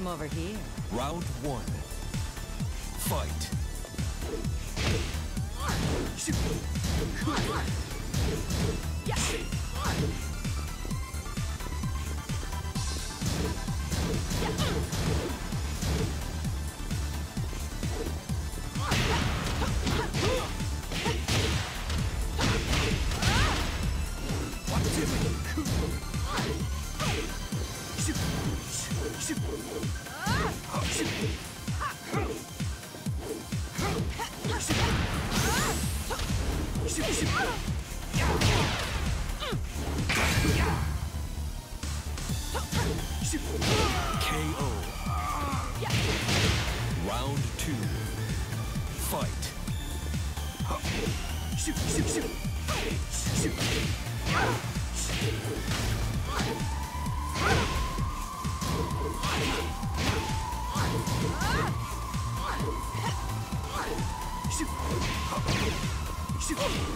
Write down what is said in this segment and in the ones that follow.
Come over here. Round one. Fight. KO. Round two. Fight.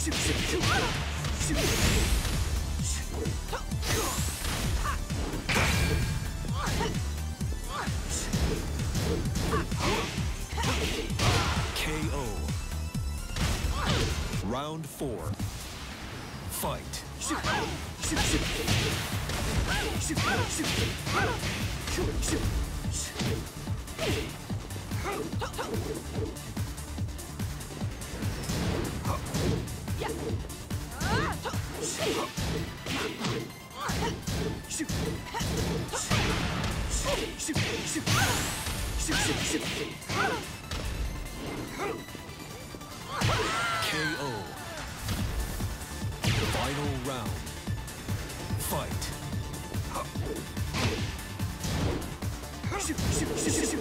KO. Round four. Fight. KO. Final round. Fight. KO. You win. My pleasure.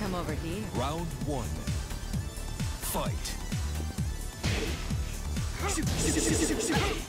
Come over here. Round one. Fight. シュッシュッ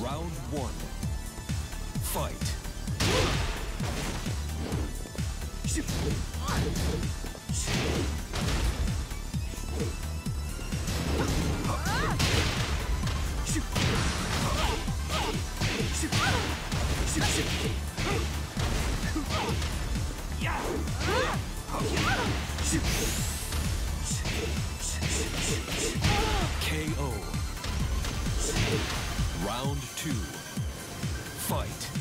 Round one. Fight. Fight.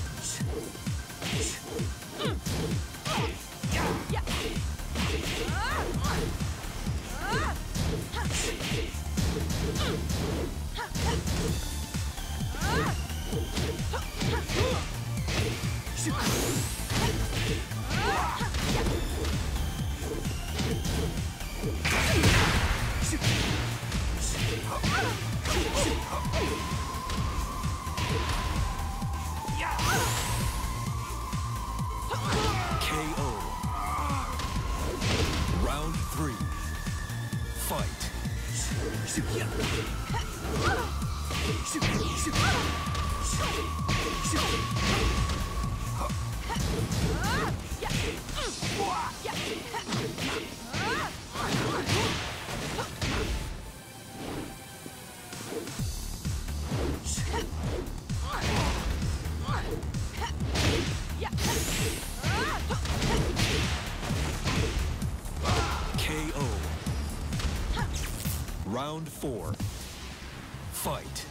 KO. Round four. Fight.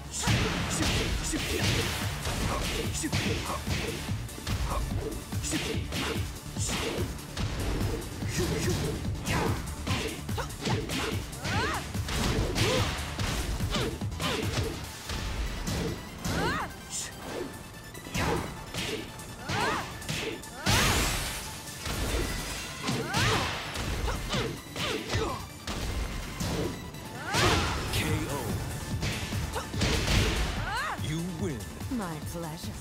Pleasure.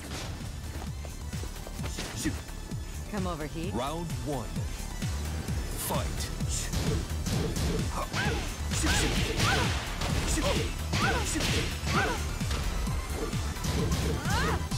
Come over here. Round one. Fight. Ah!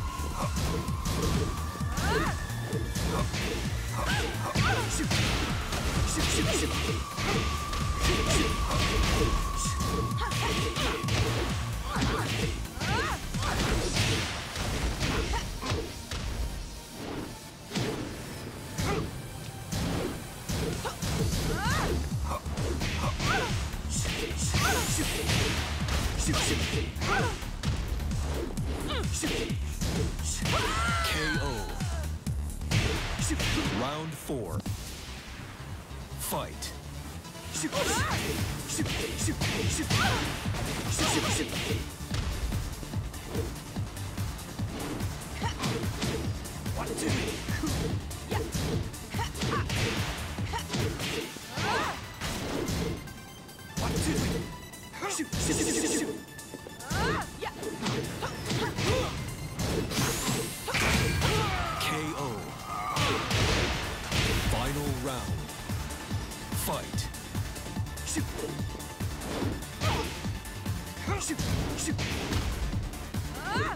KO. Round four. Fight. Ah!